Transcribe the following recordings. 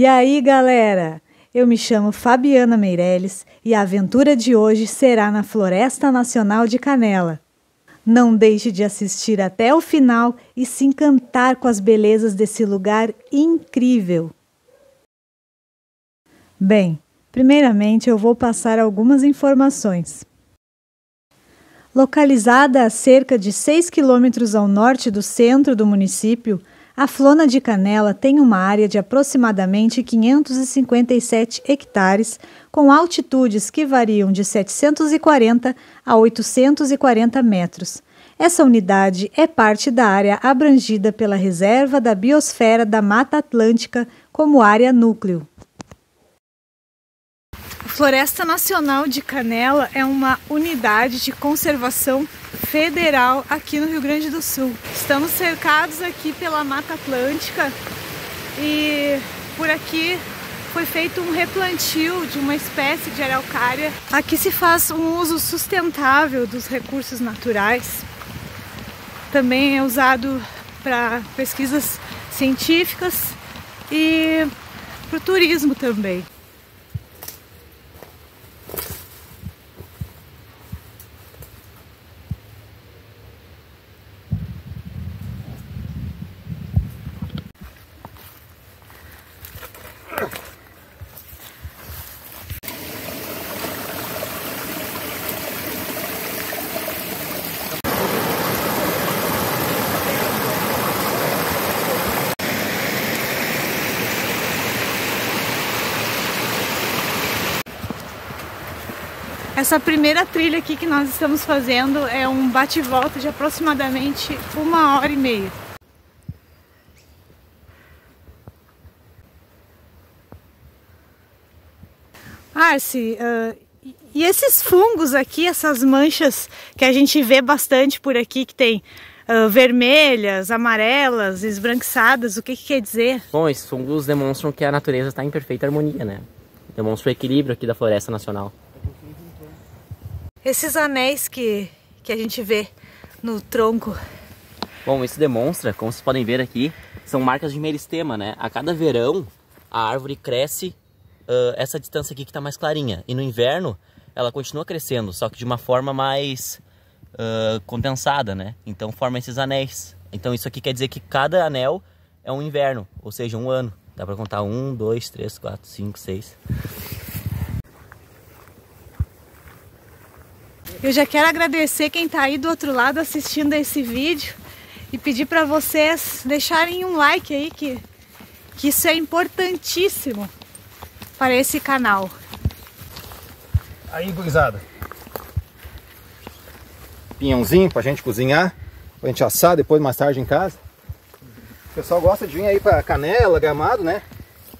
E aí, galera? Eu me chamo Fabiana Meirelles e a aventura de hoje será na Floresta Nacional de Canela. Não deixe de assistir até o final e se encantar com as belezas desse lugar incrível. Bem, primeiramente eu vou passar algumas informações. Localizada a cerca de 6 quilômetros ao norte do centro do município, a Flona de Canela tem uma área de aproximadamente 557 hectares, com altitudes que variam de 740 a 840 metros. Essa unidade é parte da área abrangida pela Reserva da Biosfera da Mata Atlântica como área núcleo. Floresta Nacional de Canela é uma unidade de conservação federal aqui no Rio Grande do Sul. Estamos cercados aqui pela Mata Atlântica e por aqui foi feito um replantio de uma espécie de araucária. Aqui se faz um uso sustentável dos recursos naturais. Também é usado para pesquisas científicas e para o turismo também. Essa primeira trilha aqui que nós estamos fazendo é um bate-volta de aproximadamente uma hora e meia. Uh, e esses fungos aqui, essas manchas que a gente vê bastante por aqui, que tem uh, vermelhas, amarelas, esbranquiçadas, o que, que quer dizer? Bom, esses fungos demonstram que a natureza está em perfeita harmonia, né? Demonstra o equilíbrio aqui da floresta nacional. Esses anéis que, que a gente vê no tronco. Bom, isso demonstra, como vocês podem ver aqui, são marcas de meristema, né? A cada verão a árvore cresce uh, essa distância aqui que está mais clarinha. E no inverno ela continua crescendo, só que de uma forma mais uh, condensada, né? Então forma esses anéis. Então isso aqui quer dizer que cada anel é um inverno, ou seja, um ano. Dá para contar um, dois, três, quatro, cinco, seis. Eu já quero agradecer quem está aí do outro lado assistindo esse vídeo e pedir para vocês deixarem um like aí que, que isso é importantíssimo para esse canal. Aí, gurizada. Pinhãozinho pra gente cozinhar, pra gente assar depois mais tarde em casa. O pessoal gosta de vir aí pra Canela, Gramado, né?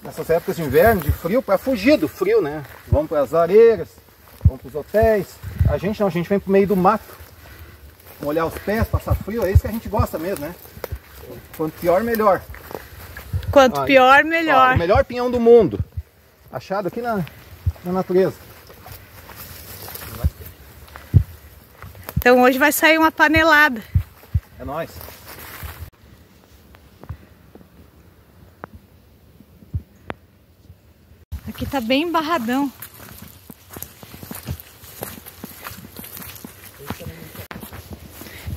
Nessas épocas de inverno, de frio, para fugir do frio, né? Vão para as areias, vão para os hotéis, a gente não, a gente vem pro meio do mato. Molhar os pés, passar frio, é isso que a gente gosta mesmo, né? Quanto pior, melhor. Quanto pior, melhor. Ó, o melhor pinhão do mundo. Achado aqui na, na natureza. Então hoje vai sair uma panelada. É nóis. Aqui tá bem embarradão.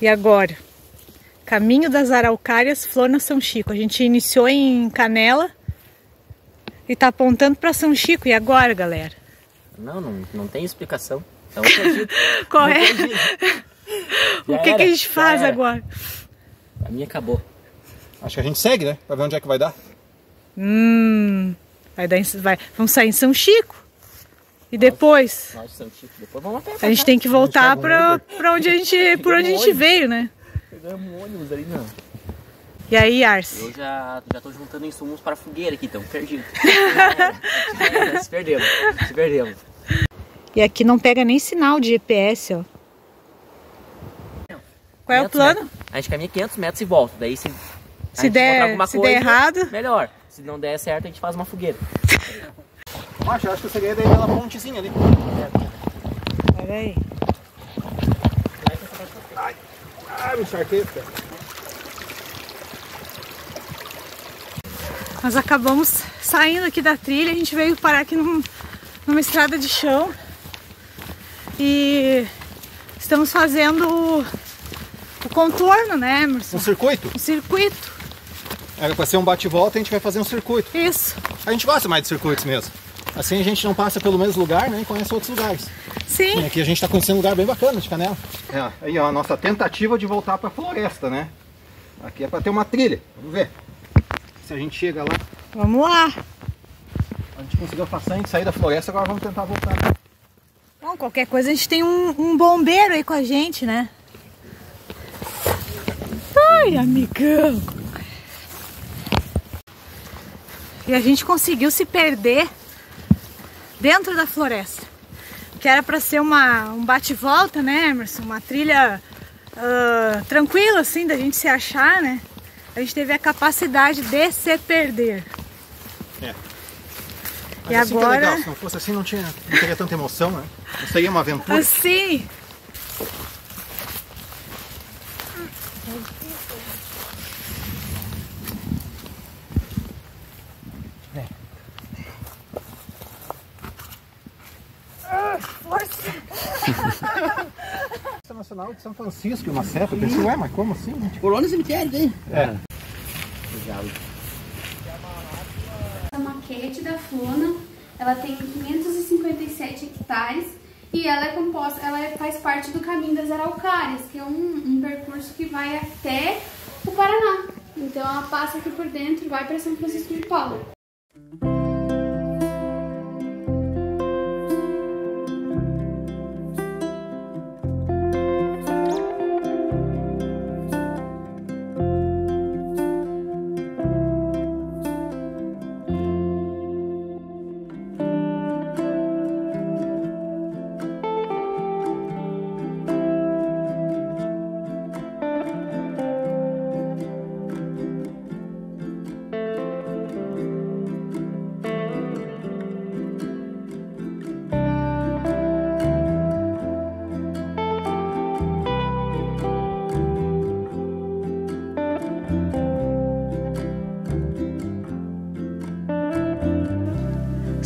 E agora? Caminho das Araucárias, Flor na São Chico. A gente iniciou em Canela e tá apontando para São Chico. E agora, galera? Não, não, não tem explicação. Qual é? o que, que a gente faz agora? A minha acabou. Acho que a gente segue, né? Pra ver onde é que vai dar. Hum, vai dar em, vai, vamos sair em São Chico. E depois? Nós, São Chico, depois vamos a gente tem que voltar para onde a gente, por onde a gente veio, né? Pegamos um ônibus ali, não. E aí, Arce? Eu já, já tô juntando insumos para fogueira aqui, então, perdido. se perdemos, se perdemos. E aqui não pega nem sinal de GPS, ó. Qual é o plano? Metros. A gente caminha 500 metros e volta. Daí se, se der, se coisa, der errado, melhor. Se não der certo, a gente faz uma fogueira. Macho, eu acho que o segredo é aquela pontezinha ali. Pera aí. Ai, ai me encharquei, Nós acabamos saindo aqui da trilha, a gente veio parar aqui num, numa estrada de chão e estamos fazendo o, o contorno, né, Emerson? Um circuito? Um circuito. Era para ser um bate-volta, a gente vai fazer um circuito. Isso. A gente gosta mais de circuitos mesmo. Assim a gente não passa pelo mesmo lugar, né? E conhece outros lugares. Sim. E aqui a gente está conhecendo um lugar bem bacana de Canela. É, aí ó, a nossa tentativa de voltar para a floresta, né? Aqui é para ter uma trilha. Vamos ver se a gente chega lá. Vamos lá. A gente conseguiu passar, a gente sair da floresta, agora vamos tentar voltar. Bom, qualquer coisa a gente tem um, um bombeiro aí com a gente, né? Ai, amigão! E a gente conseguiu se perder dentro da floresta. Que era para ser uma, um bate-volta, né, Emerson? Uma trilha uh, tranquila, assim, da gente se achar, né? A gente teve a capacidade de se perder. É. Mas E assim que é agora- legal, se não fosse assim não, tinha, não teria tanta emoção, né? Não seria uma aventura. Assim, Nacional de São Francisco, uma seta. Eu pensei, ué, mas como assim? gente? Colônia cemitério, tem? É. Legal. A maquete da Flona, ela tem 557 hectares e ela é composta, ela é- faz parte do caminho das Araucárias, que é um, um percurso que vai até o Paraná. Então ela passa aqui por dentro e vai para São Francisco de Paula.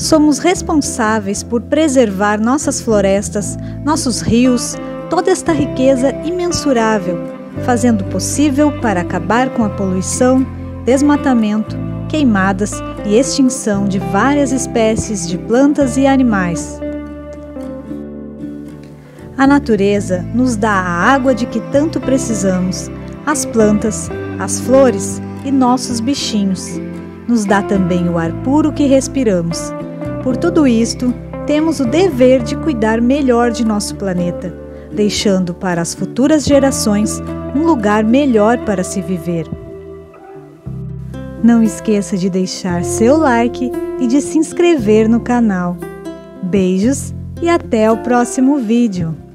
Somos responsáveis por preservar nossas florestas, nossos rios, toda esta riqueza imensurável, fazendo possível para acabar com a poluição, desmatamento, queimadas e extinção de várias espécies de plantas e animais. A natureza nos dá a água de que tanto precisamos, as plantas, as flores e nossos bichinhos. Nos dá também o ar puro que respiramos. Por tudo isto, temos o dever de cuidar melhor de nosso planeta, deixando para as futuras gerações um lugar melhor para se viver. Não esqueça de deixar seu like e de se inscrever no canal. Beijos e até o próximo vídeo!